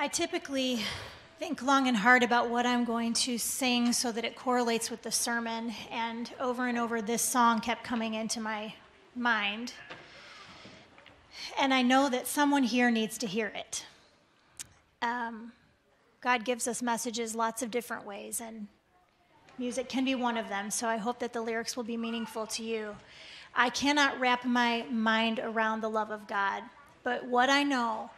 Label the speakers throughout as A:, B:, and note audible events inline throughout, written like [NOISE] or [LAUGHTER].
A: I typically think long and hard about what I'm going to sing so that it correlates with the sermon, and over and over, this song kept coming into my mind. And I know that someone here needs to hear it. Um, God gives us messages lots of different ways, and music can be one of them. So I hope that the lyrics will be meaningful to you. I cannot wrap my mind around the love of God, but what I know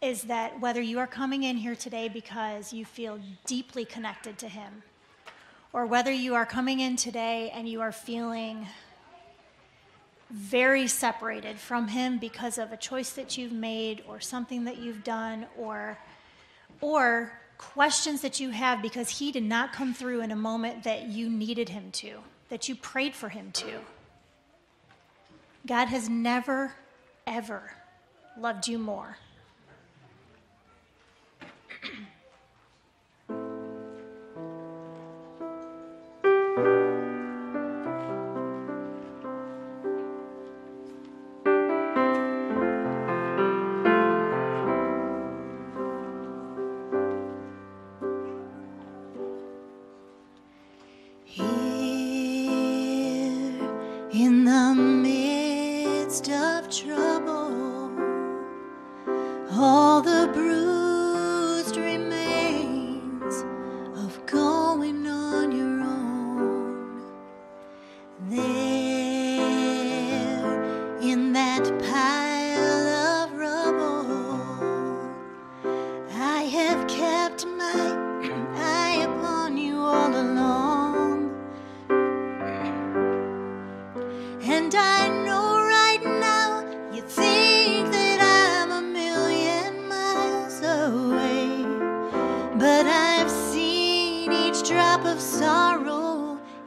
A: is that whether you are coming in here today because you feel deeply connected to Him, or whether you are coming in today and you are feeling very separated from Him because of a choice that you've made, or something that you've done, or or questions that you have because he did not come through in a moment that you needed him to, that you prayed for him to. God has never, ever loved you more.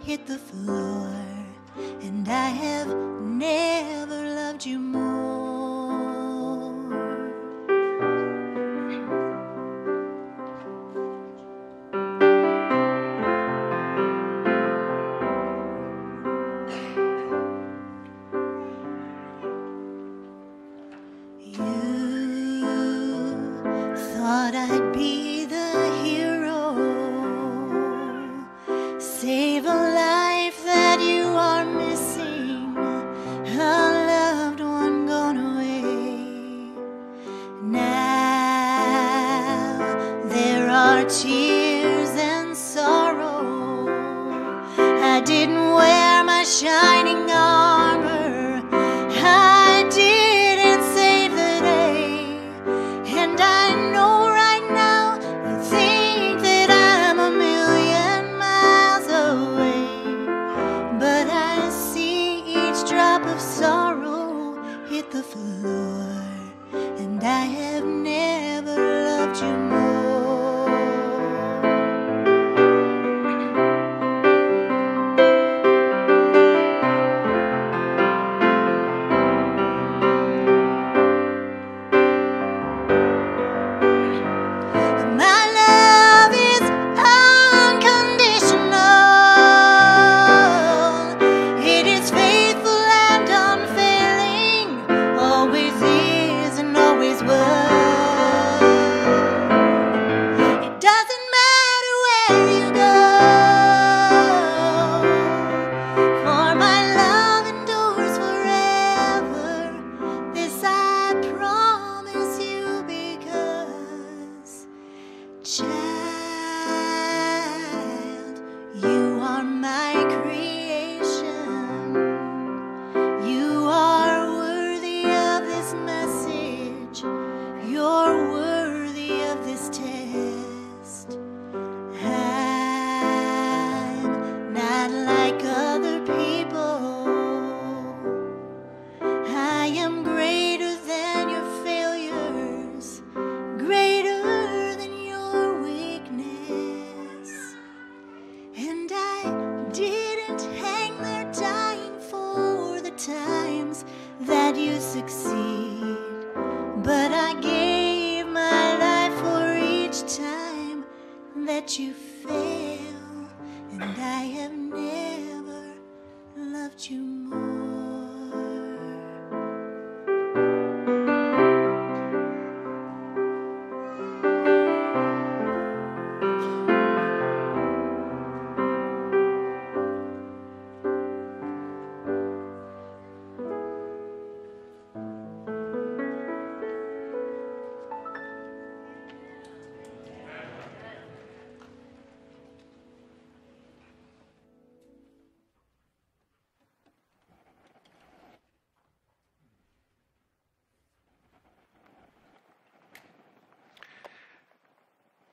A: hit the floor, and I have never loved you more.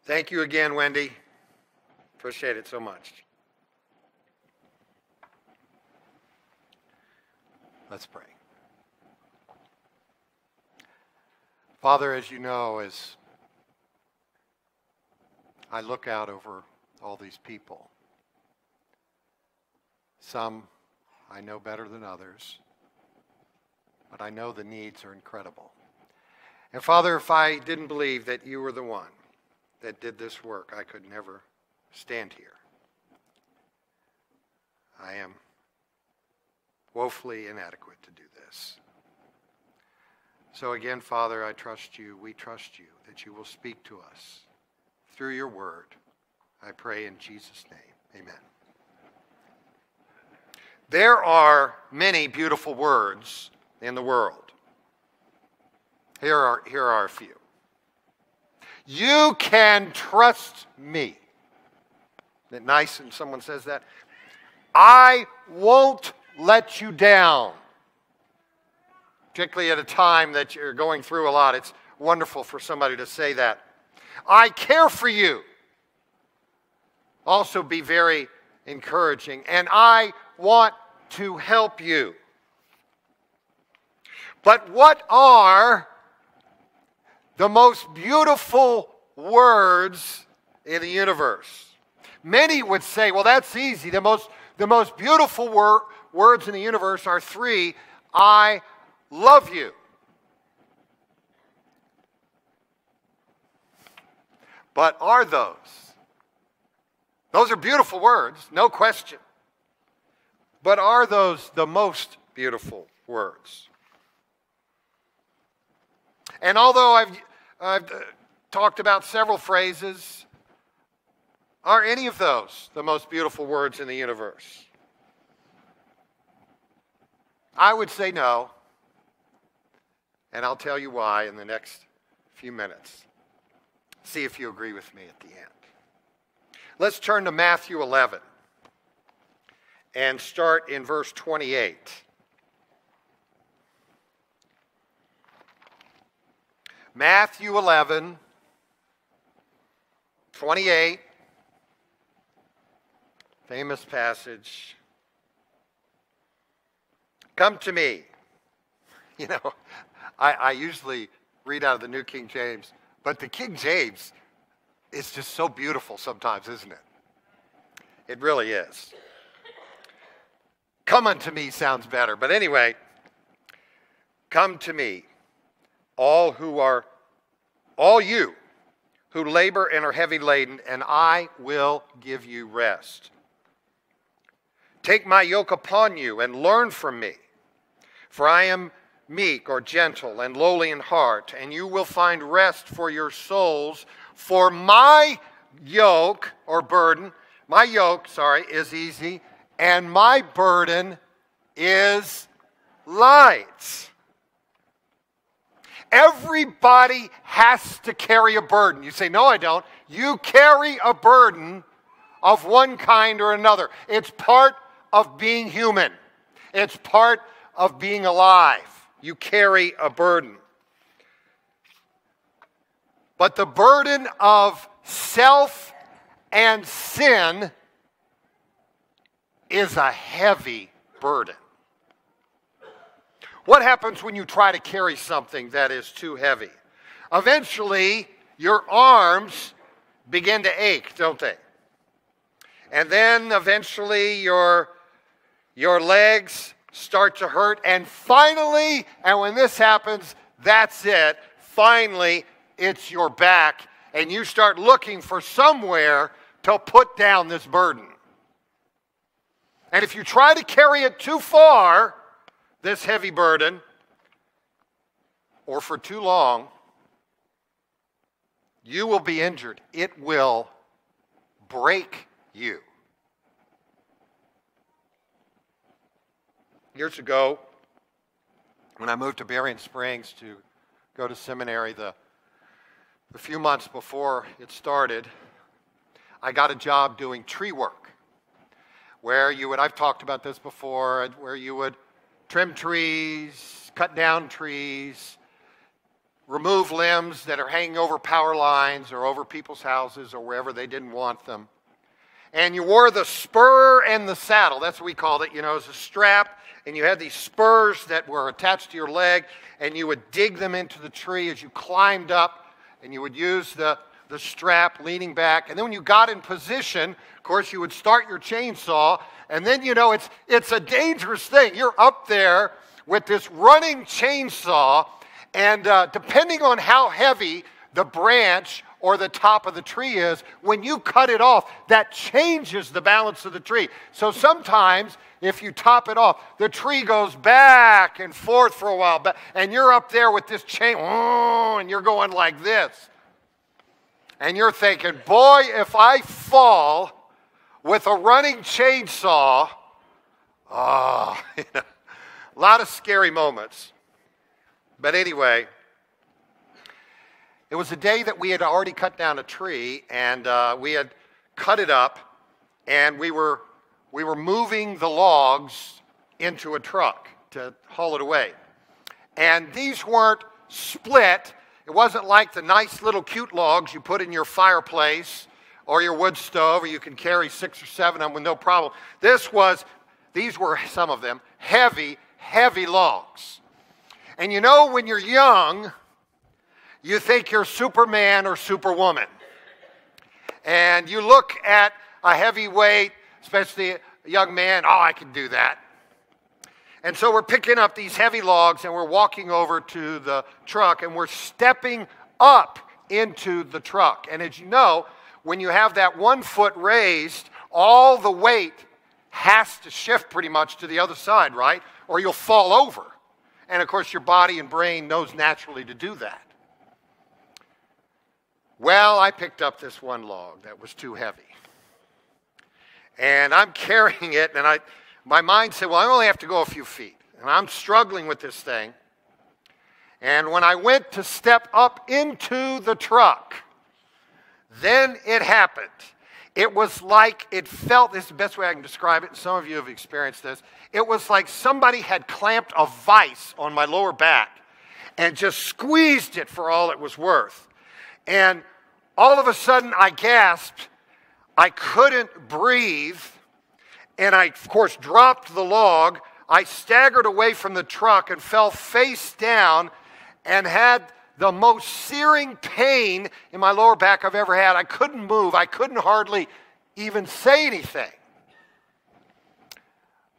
B: Thank you again, Wendy. Appreciate it so much. Let's pray. Father, as you know, as I look out over all these people, some I know better than others, but I know the needs are incredible. And Father, if I didn't believe that you were the one that did this work, I could never stand here. I am woefully inadequate to do this. So again, Father, I trust you. We trust you that you will speak to us through your word. I pray in Jesus' name. Amen. There are many beautiful words in the world. Here are, here are a few. You can trust me. Isn't it nice when someone says that? I won't let you down. Particularly at a time that you're going through a lot, it's wonderful for somebody to say that. I care for you. Also, be very encouraging. And I want to help you. But what are the most beautiful words in the universe? Many would say, well, that's easy. The most, the most beautiful wor- words in the universe are three I love you. But are those? Those are beautiful words, no question. But are those the most beautiful words? And although I've, I've uh, talked about several phrases, are any of those the most beautiful words in the universe? I would say no. And I'll tell you why in the next few minutes. See if you agree with me at the end. Let's turn to Matthew 11 and start in verse 28. Matthew 11, 28, famous passage. Come to me. [LAUGHS] You know, I, I usually read out of the New King James, but the King James is just so beautiful sometimes, isn't it? It really is. Come unto me sounds better. But anyway, come to me, all who are, all you who labor and are heavy laden, and I will give you rest. Take my yoke upon you and learn from me. For I am meek or gentle and lowly in heart, and you will find rest for your souls. For my yoke or burden, my yoke, sorry, is easy, and my burden is light. Everybody has to carry a burden. You say, No, I don't. You carry a burden of one kind or another. It's part of being human, it's part of being alive. You carry a burden. But the burden of self and sin is a heavy burden. What happens when you try to carry something that is too heavy? Eventually, your arms begin to ache, don't they? And then eventually, your your legs start to hurt. And finally, and when this happens, that's it. Finally, it's your back. And you start looking for somewhere to put down this burden. And if you try to carry it too far, this heavy burden, or for too long, you will be injured. It will break you. Years ago, when I moved to Berrien Springs to go to seminary, the, the few months before it started, I got a job doing tree work, where you would, I've talked about this before, where you would trim trees, cut down trees, remove limbs that are hanging over power lines or over people's houses or wherever they didn't want them. And you wore the spur and the saddle. That's what we called it. You know, as a strap. And you had these spurs that were attached to your leg. And you would dig them into the tree as you climbed up. And you would use the, the strap leaning back. And then when you got in position, of course, you would start your chainsaw. And then, you know, it's, it's a dangerous thing. You're up there with this running chainsaw and uh, depending on how heavy the branch or the top of the tree is, when you cut it off, that changes the balance of the tree. So sometimes, if you top it off, the tree goes back and forth for a while, and you're up there with this chain, [LAUGHS] and you're going like this. And you're thinking, boy, if I fall with a running chainsaw, [LAUGHS] oh, a lot of scary moments. But anyway, it was a day that we had already cut down a tree and uh, we had cut it up and we were, we were moving the logs into a truck to haul it away. And these weren't split. It wasn't like the nice little cute logs you put in your fireplace or your wood stove, or you can carry six or seven of them with no problem. This was, these were some of them, heavy, heavy logs. And you know, when you're young, you think you're Superman or Superwoman. And you look at a heavyweight, especially a young man, oh, I can do that. And so we're picking up these heavy logs and we're walking over to the truck and we're stepping up into the truck. And as you know, when you have that one foot raised, all the weight has to shift pretty much to the other side, right? Or you'll fall over. And of course, your body and brain knows naturally to do that. Well, I picked up this one log that was too heavy. And I'm [LAUGHS] carrying it, and I, my mind said, Well, I only have to go a few feet. And I'm struggling with this thing. And when I went to step up into the truck, then it happened. It was like it felt, this is the best way I can describe it. And some of you have experienced this. It was like somebody had clamped a vise on my lower back and just squeezed it for all it was worth. And all of a sudden I gasped. I couldn't breathe. And I, of course, dropped the log. I staggered away from the truck and fell face down and had the most searing pain in my lower back I've ever had. I couldn't move, I couldn't hardly even say anything.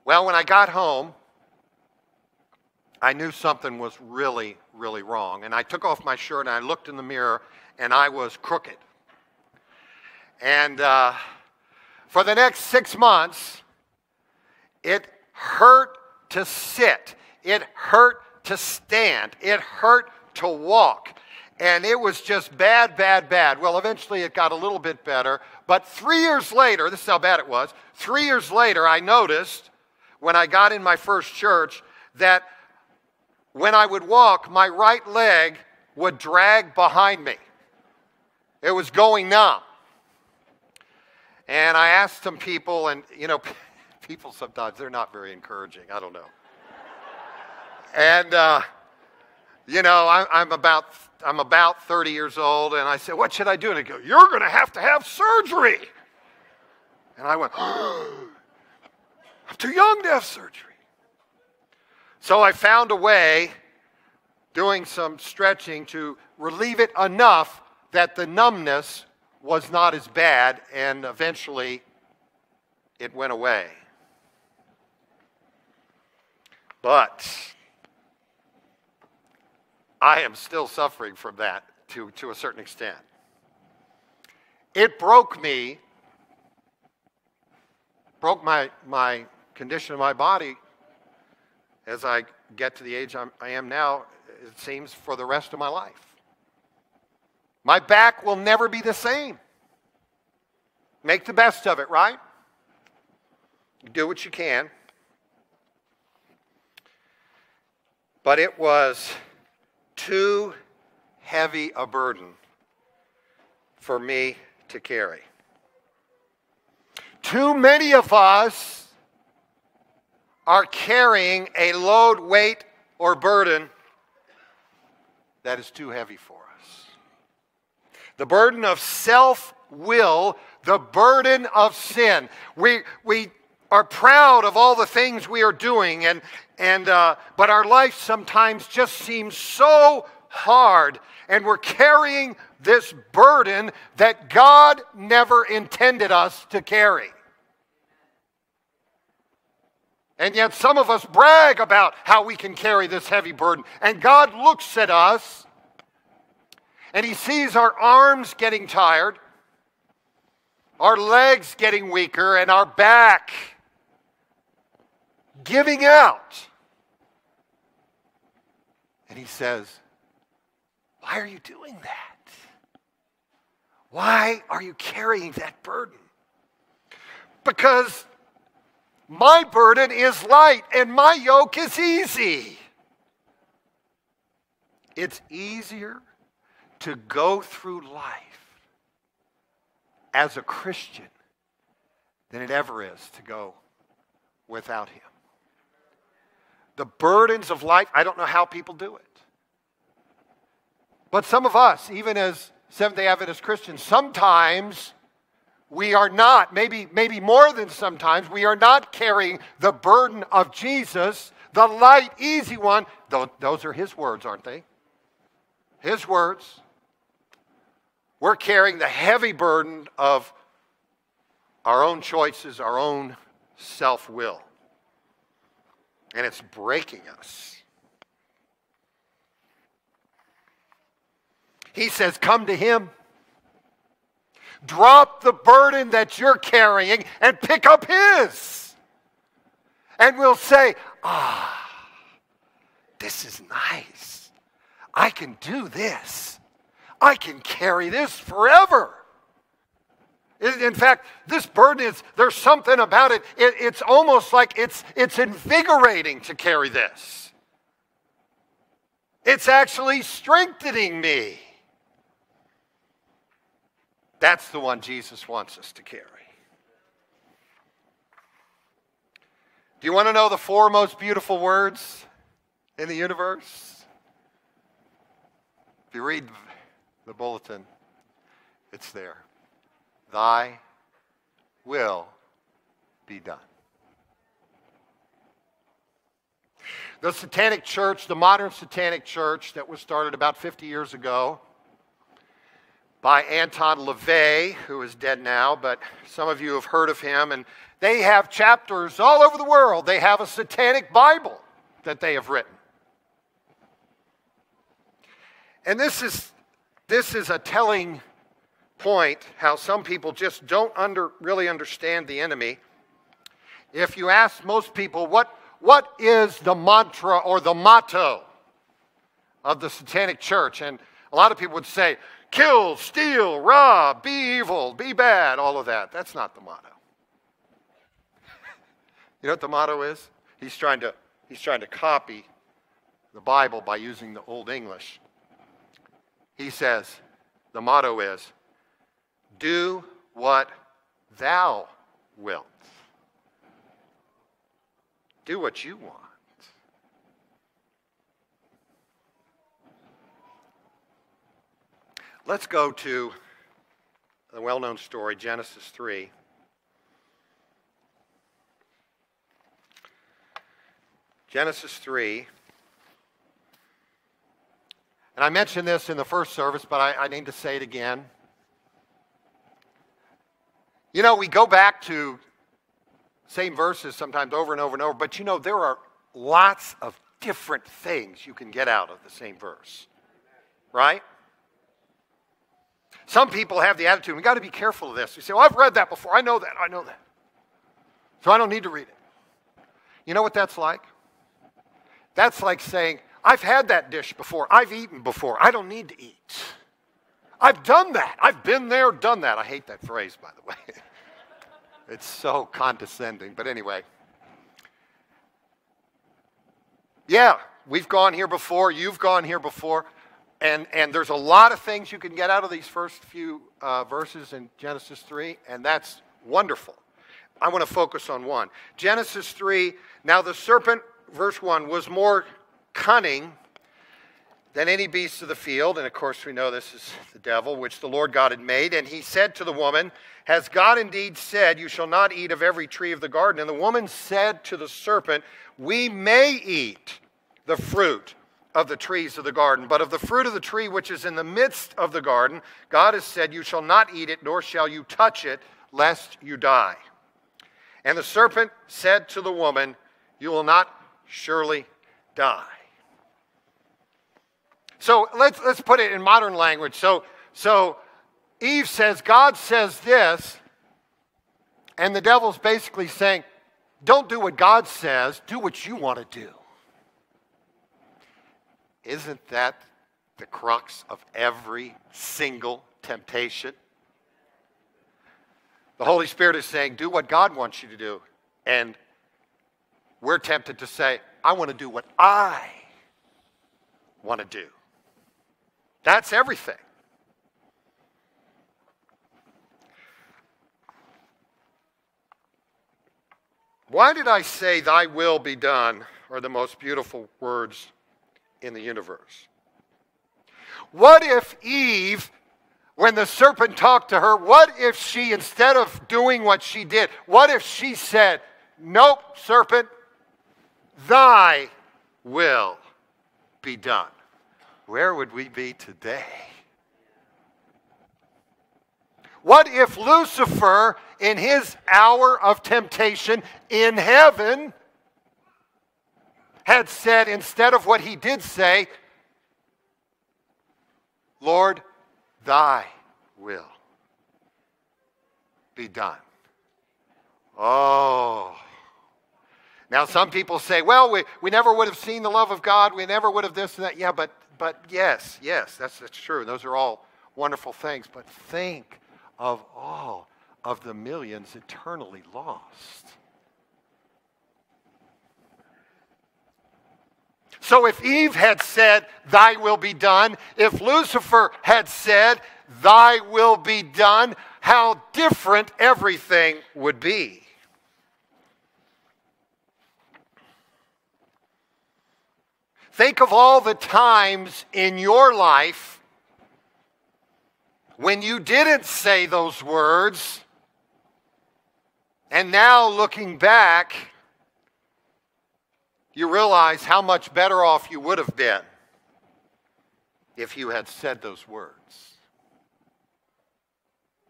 B: Well, when I got home, I knew something was really, really wrong. And I took off my shirt and I looked in the mirror and I was crooked. And uh, for the next six months, it hurt to sit, it hurt to stand, it hurt to walk. And it was just bad, bad, bad. Well, eventually it got a little bit better. But three years later, this is how bad it was. Three years later, I noticed when I got in my first church that when I would walk, my right leg would drag behind me. It was going numb. And I asked some people, and you know, [LAUGHS] people sometimes, they're not very encouraging. I don't know. And, uh, you know, I, I'm about I'm about 30 years old, and I said, What should I do? And they go, You're going to have to have surgery. And I went, oh, [GASPS] I'm too young to have surgery. So I found a way, doing some stretching, to relieve it enough that the numbness was not as bad, and eventually it went away. But I am still suffering from that to, to a certain extent. It broke me, broke my, my condition of my body as I get to the age I'm, I am now, it seems, for the rest of my life. My back will never be the same. Make the best of it, right? Do what you can. But it was too heavy a burden for me to carry. Too many of us are carrying a load, weight, or burden that is too heavy for us. The burden of self will, the burden of sin. We, we are proud of all the things we are doing, and, and, uh, but our life sometimes just seems so hard, and we're carrying this burden that God never intended us to carry. And yet, some of us brag about how we can carry this heavy burden. And God looks at us and He sees our arms getting tired, our legs getting weaker, and our back giving out. And He says, Why are you doing that? Why are you carrying that burden? Because my burden is light and my yoke is easy. It's easier to go through life as a Christian than it ever is to go without Him. The burdens of life, I don't know how people do it. But some of us, even as Seventh day Adventist Christians, sometimes we are not, maybe, maybe more than sometimes, we are not carrying the burden of Jesus, the light, easy one. Those are his words, aren't they? His words. We're carrying the heavy burden of our own choices, our own self will. And it's breaking us. He says, Come to him. Drop the burden that you're carrying and pick up His. And we'll say, ah, this is nice. I can do this. I can carry this forever. In fact, this burden is, there's something about it, it it's almost like it's, it's invigorating to carry this. It's actually strengthening me. That's the one Jesus wants us to carry. Do you want to know the four most beautiful words in the universe? If you read the bulletin, it's there. Thy will be done. The Satanic Church, the modern Satanic Church that was started about 50 years ago, by Anton LaVey, who is dead now, but some of you have heard of him. And they have chapters all over the world. They have a satanic Bible that they have written. And this is, this is a telling point how some people just don't under, really understand the enemy. If you ask most people, what, what is the mantra or the motto of the satanic church? And a lot of people would say, kill, steal, rob, be evil, be bad, all of that. That's not the motto. you know what the motto is? He's trying to, he's trying to copy the Bible by using the Old English. He says, the motto is, do what thou wilt. Do what you want. Let's go to the well known story, Genesis 3. Genesis 3. And I mentioned this in the first service, but I, I, need to say it again. You know, we go back to same verses sometimes over and over and over, but you know, there are lots of different things you can get out of the same verse, right? Some people have the attitude, we got to be careful of this. You say, well, I've read that before. I know that. I know that. So I don't need to read it. You know what that's like? That's like saying, I've had that dish before. I've eaten before. I don't need to eat. I've done that. I've been there, done that. I hate that phrase, by the way. [LAUGHS] it's so condescending. But anyway. Yeah, we've gone here before. You've gone here before. And, and there's a lot of things you can get out of these first few uh, verses in Genesis 3, and that's wonderful. I want to focus on one. Genesis 3, now the serpent, verse 1, was more cunning than any beast of the field. And of course, we know this is the devil, which the Lord God had made. And he said to the woman, Has God indeed said, You shall not eat of every tree of the garden? And the woman said to the serpent, We may eat the fruit of the trees of the garden, but of the fruit of the tree which is in the midst of the garden, God has said, You shall not eat it, nor shall you touch it, lest you die. And the serpent said to the woman, You will not surely die. So let's, let's put it in modern language. So, so Eve says, God says this, and the devil's basically saying, Don't do what God says, do what you want to do. Isn't that the crux of every single temptation? The Holy Spirit is saying, do what God wants you to do. And we're tempted to say, I want to do what I want to do. That's everything. Why did I say, Thy will be done, are the most beautiful words in the universe? What if Eve when the serpent talked to her, what if she, instead of doing what she did, what if she said, Nope, serpent, thy will be done? Where would we be today? What if Lucifer, in his hour of temptation in heaven, had said, instead of what he did say, Lord, Thy will be done. Oh. Now, some people say, well, we, we never would have seen the love of God. We never would have this and that. Yeah, but, but yes, yes, that's, that's true. Those are all wonderful things. But think of all of the millions eternally lost. So if Eve had said, Thy will be done, if Lucifer had said, Thy will be done, how different everything would be. Think of all the times in your life when you didn't say those words, and now looking back, you realize how much better off you would have been if you had said those words.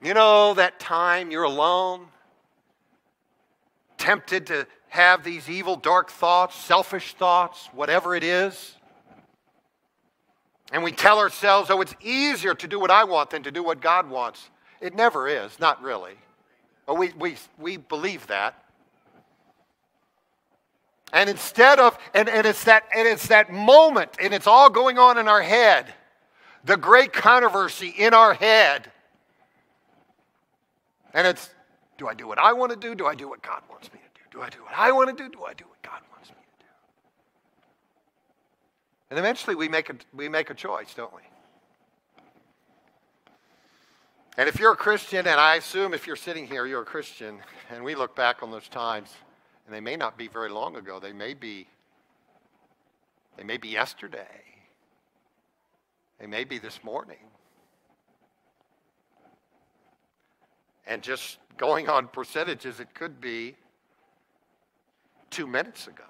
B: You know, that time you're alone, tempted to have these evil, dark thoughts, selfish thoughts, whatever it is. And we tell ourselves, oh, it's easier to do what I want than to do what God wants. It never is, not really. But we, we, we believe that. And instead of, and, and, it's that, and it's that moment, and it's all going on in our head, the great controversy in our head. And it's, do I do what I want to do? Do I do what God wants me to do? Do I do what I want to do? Do I do what God wants me to do? And eventually we make a, we make a choice, don't we? And if you're a Christian, and I assume if you're sitting here, you're a Christian, and we look back on those times, and they may not be very long ago. They may be they may be yesterday. They may be this morning. And just going on percentages, it could be two minutes ago.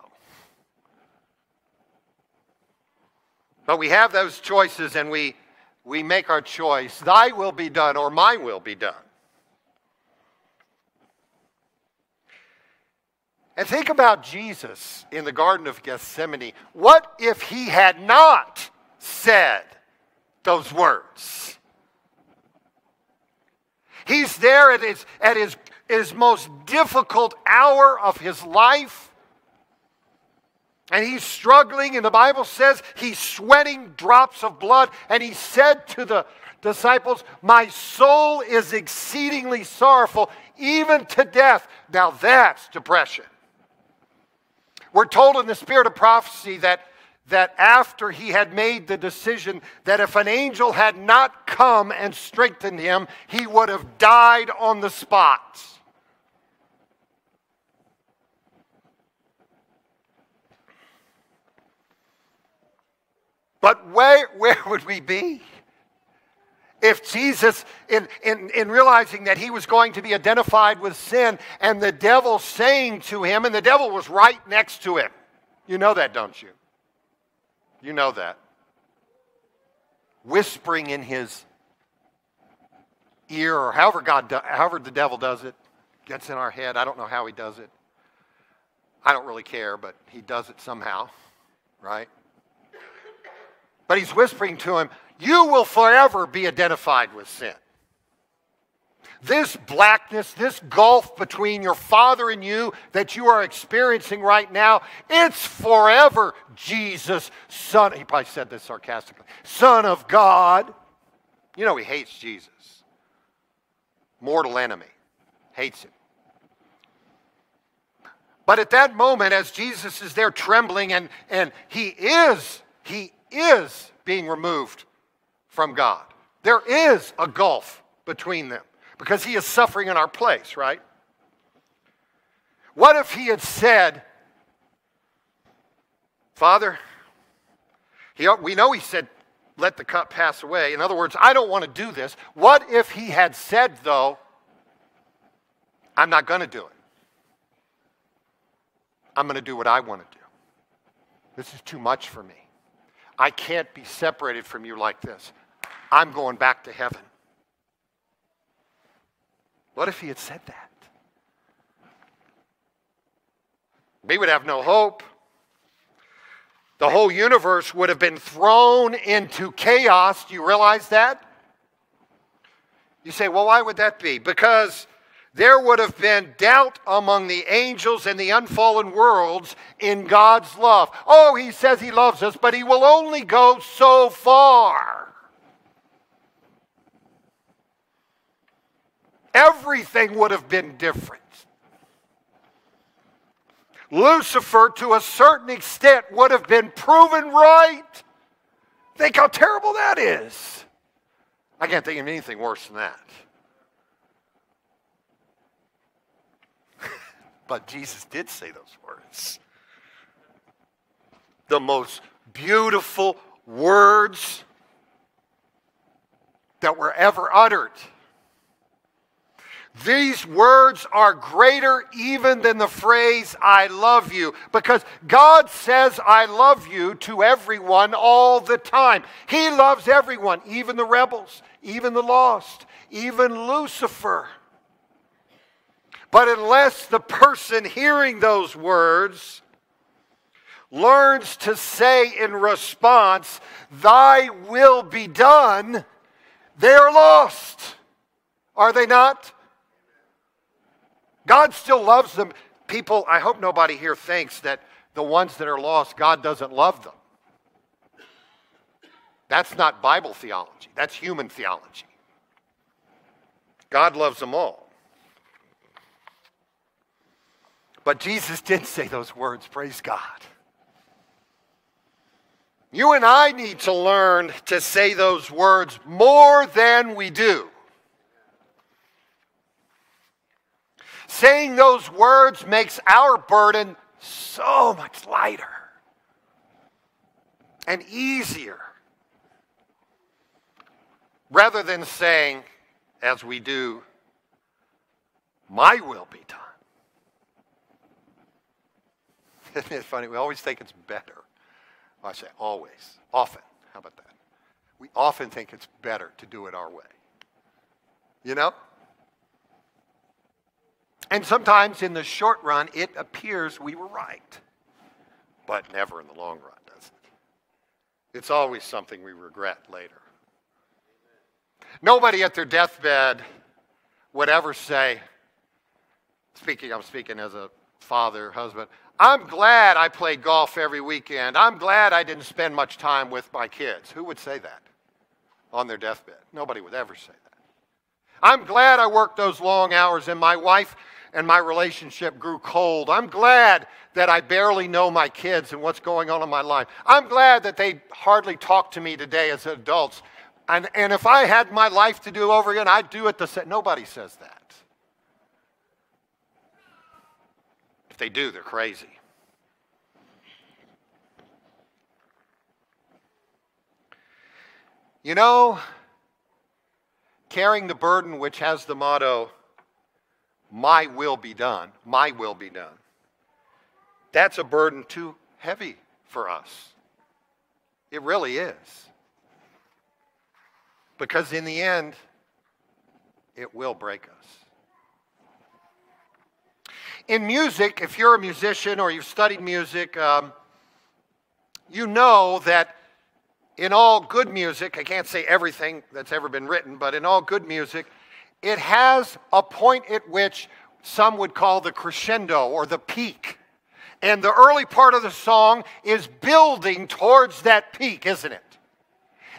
B: But we have those choices and we, we make our choice. Thy will be done or my will be done. And think about Jesus in the Garden of Gethsemane. What if he had not said those words? He's there at his, at his, his most difficult hour of his life. And he's struggling, and the Bible says he's sweating drops of blood. And he said to the disciples, My soul is exceedingly sorrowful, even to death. Now that's depression. We're told in the spirit of prophecy that, that after he had made the decision that if an angel had not come and strengthened him, he would have died on the spot. But where, where would we be? If Jesus, in, in, in realizing that he was going to be identified with sin, and the devil saying to him, and the devil was right next to him. You know that, don't you? You know that. Whispering in his ear, or however God, do, however the devil does it, gets in our head. I don't know how he does it. I don't really care, but he does it somehow, right? But he's whispering to him, You will forever be identified with sin. This blackness, this gulf between your father and you that you are experiencing right now, it's forever, Jesus, Son. He probably said this sarcastically Son of God. You know, he hates Jesus. Mortal enemy. Hates him. But at that moment, as Jesus is there trembling and, and he is, he is being removed from God. There is a gulf between them because he is suffering in our place, right? What if he had said, Father, he, we know he said, let the cup pass away. In other words, I don't want to do this. What if he had said, though, I'm not going to do it? I'm going to do what I want to do. This is too much for me. I can't be separated from you like this. I'm going back to heaven. What if he had said that? We would have no hope. The whole universe would have been thrown into chaos. Do you realize that? You say, well, why would that be? Because there would have been doubt among the angels and the unfallen worlds in God's love. Oh, he says he loves us, but he will only go so far. Everything would have been different. Lucifer, to a certain extent, would have been proven right. Think how terrible that is. I can't think of anything worse than that. But Jesus did say those words. The most beautiful words that were ever uttered. These words are greater even than the phrase, I love you, because God says, I love you to everyone all the time. He loves everyone, even the rebels, even the lost, even Lucifer. But unless the person hearing those words learns to say in response, Thy will be done, they are lost. Are they not? God still loves them. People, I hope nobody here thinks that the ones that are lost, God doesn't love them. That's not Bible theology, that's human theology. God loves them all. But Jesus did say those words, praise God. You and I need to learn to say those words more than we do. Saying those words makes our burden so much lighter and easier. Rather than saying, as we do, my will be done. [LAUGHS] Isn't it funny? We always think it's better. Well, I say always, often. How about that? We often think it's better to do it our way. You know? And sometimes in the short run, it appears we were right, but never in the long run, does it? It's always something we regret later. Nobody at their deathbed would ever say, speaking, I'm speaking as a father, husband, I'm glad I played golf every weekend. I'm glad I didn't spend much time with my kids. Who would say that on their deathbed? Nobody would ever say that. I'm glad I worked those long hours and my wife and my relationship grew cold. I'm glad that I barely know my kids and what's going on in my life. I'm glad that they hardly talk to me today as adults. And, and if I had my life to do over again, I'd do it the same. Nobody says that. If they do, they're crazy. You know, carrying the burden which has the motto, My will be done, my will be done, that's a burden too heavy for us. It really is. Because in the end, it will break us. In music, if you're a musician or you've studied music, um, you know that in all good music, I can't say everything that's ever been written, but in all good music, it has a point at which some would call the crescendo or the peak. And the early part of the song is building towards that peak, isn't it?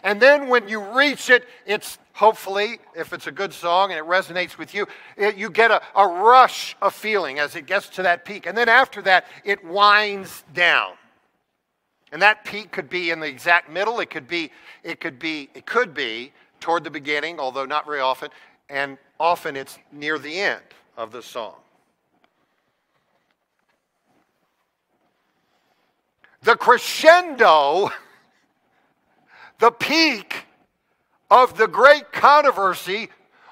B: And then when you reach it, it's hopefully, if it's a good song and it resonates with you, it, you get a, a rush of feeling as it gets to that peak. And then after that, it winds down. And that peak could be in the exact middle. It could be, it could be, it could be toward the beginning, although not very often. And often it's near the end of the song. The crescendo, [LAUGHS] the peak of the great controversy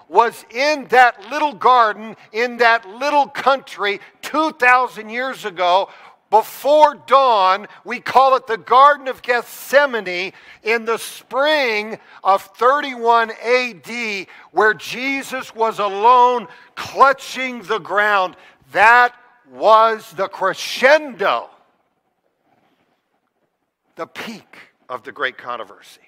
B: was in that little garden, in that little country 2,000 years ago. Before dawn, we call it the Garden of Gethsemane in the spring of 31 AD, where Jesus was alone clutching the ground. That was the crescendo the peak of the great controversy.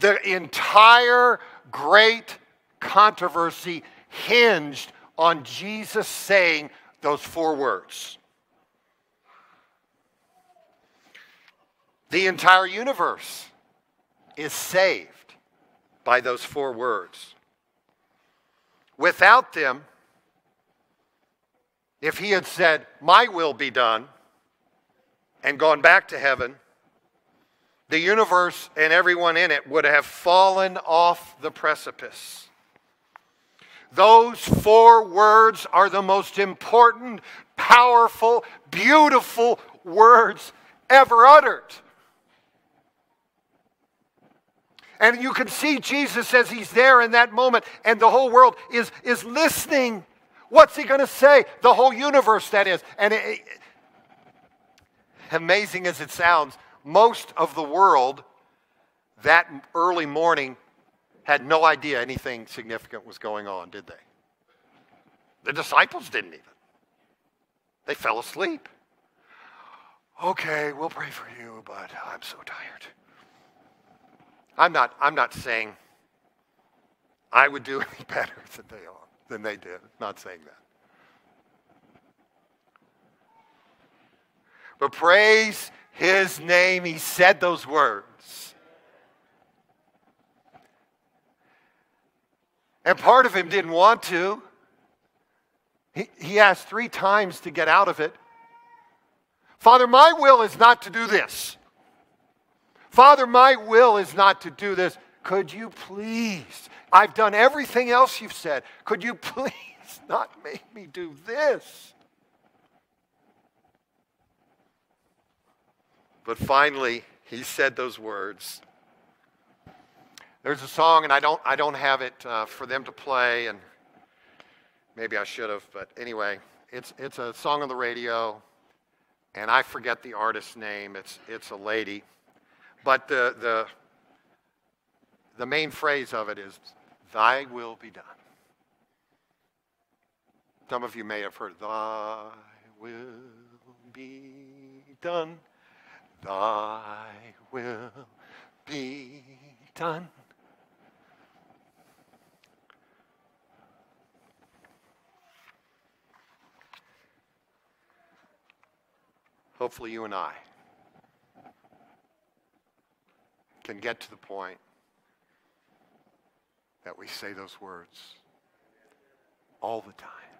B: The entire great controversy hinged on Jesus saying those four words. The entire universe is saved by those four words. Without them, if he had said, My will be done, and gone back to heaven, the universe and everyone in it would have fallen off the precipice. Those four words are the most important, powerful, beautiful words ever uttered. And you can see Jesus as he's there in that moment, and the whole world is, is listening. What's he going to say? The whole universe, that is. And it, amazing as it sounds, most of the world that early morning had no idea anything significant was going on, did they? The disciples didn't even. They fell asleep. Okay, we'll pray for you, but I'm so tired. I'm not, I'm not saying I would do [LAUGHS] any better than they are, than they did. Not saying that. But praise his name, he said those words. And part of him didn't want to. He, he asked three times to get out of it. Father, my will is not to do this. Father, my will is not to do this. Could you please? I've done everything else you've said. Could you please [LAUGHS] not make me do this? But finally, he said those words. There's a song, and I don't, I don't have it uh, for them to play, and maybe I should have, but anyway, it's, it's a song on the radio, and I forget the artist's name. It's, it's a lady. But the, the, the main phrase of it is, Thy will be done. Some of you may have heard, Thy will be done Thy will be done. Hopefully, you and I can get to the point that we say those words all the time.